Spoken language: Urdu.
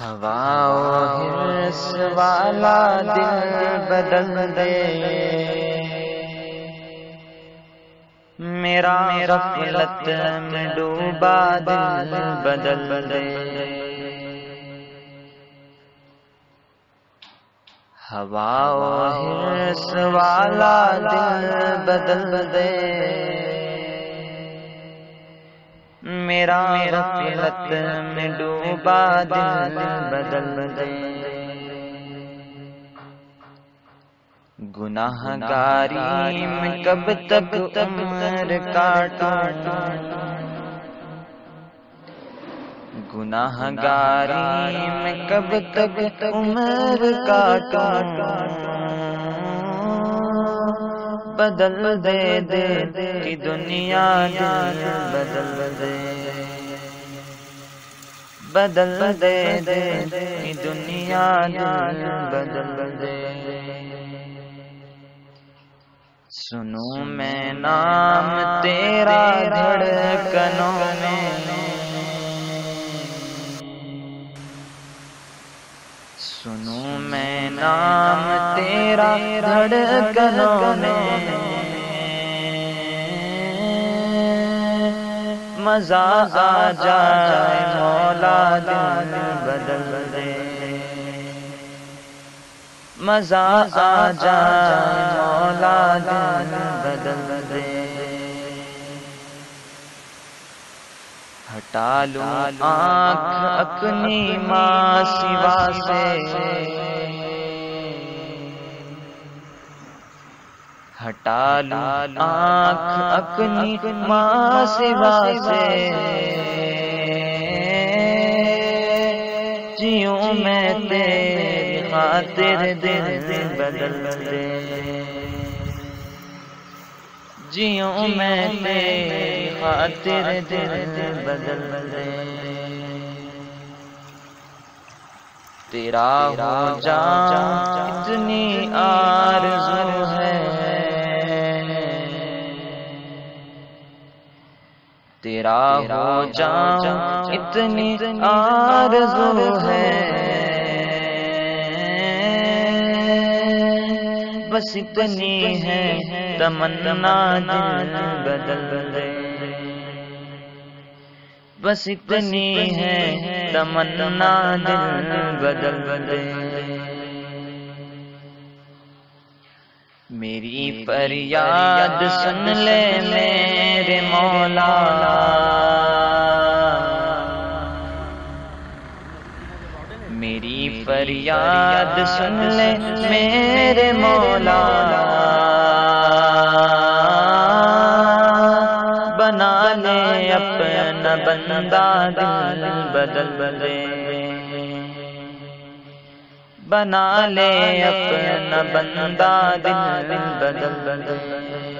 ہوا ہرس والا دل بدل دے میرا غفلت میں ڈوبا دل بدل دے ہوا ہرس والا دل بدل دے۔ میرا غفلت میں ڈوبا دل بدل دے۔ گناہ گاری میں کب تک عمر کاٹوں؟ گناہ گاری میں کب تک عمر کاٹوں؟ بدل دے دے کی دنیا دل بدل دے۔ بدل دے دے دنیا دل بدل دے۔ سنو میں نام تیرا دھڑکنوں میں۔ سنو میں نام تیرا دھڑکنوں میں۔ مزہ آ جائے۔ دل بدل دے۔ مزہ آ جائے مولا دل بدل دے۔ ہٹا لو آنکھ اپنی ماں سوا سے۔ ہٹا لو آنکھ اپنی ماں سوا سے۔ جیوں میں تیری خاطر دل بدل دے۔ جیوں میں تیری خاطر دل بدل دے۔ تیرا ہو جان اتنی آرزو تیرا ہو جان اتنی آرزو ہے۔ بس اتنی ہے تمنا دل بدل دے۔ بس اتنی ہے تمنا دل بدل دے۔ میری فریاد سن لے میرے مولا۔ میری فریاد سن لے میرے مولا۔ بنا لے اپنا بندہ دل بدل دے۔ بنا لے اپنا بندہ دل بدل دے۔